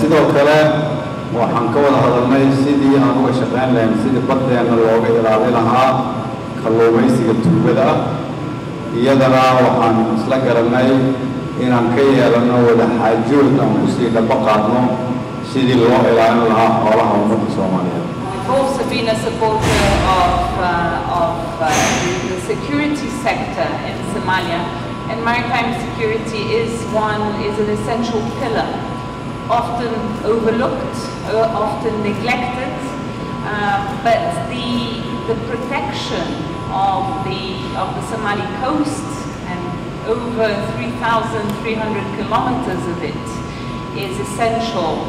sidoo kale waxaan ka wada hadalnay sidii aan uga shaqayn lahayn sidii baddeenna looga ilaali lahaa kalluumaysiga tuugada ah. Iyadana waxaan isla garanay inaan ka yeelano wada xaajood aan ku sii dhabo qaadno sidii loo ilaalin lahaa xoolaha ummadda soomaaliyeed. Also been a supporter of, uh, of uh, the security sector in Somalia, and maritime security is one is an essential pillar, often overlooked, uh, often neglected, uh, but the the protection of the of the Somali coast and over 3,300 kilometers of it is essential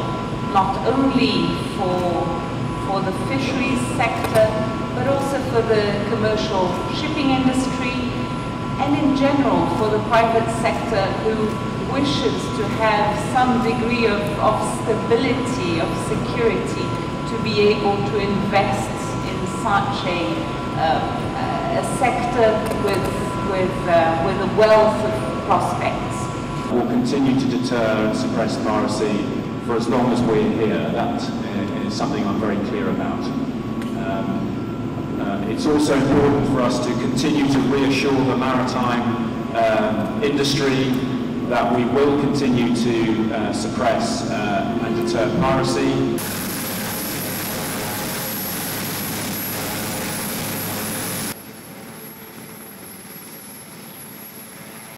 not only for for the fisheries sector, but also for the commercial shipping industry, and in general for the private sector who wishes to have some degree of, of stability, of security, to be able to invest in such a, uh, a sector with, with, uh, with a wealth of prospects. We'll continue to deter and suppress piracy for as long as we're here. That is something I'm very clear about. Um, uh, it's also important for us to continue to reassure the maritime um, industry that we will continue to uh, suppress uh, and deter piracy.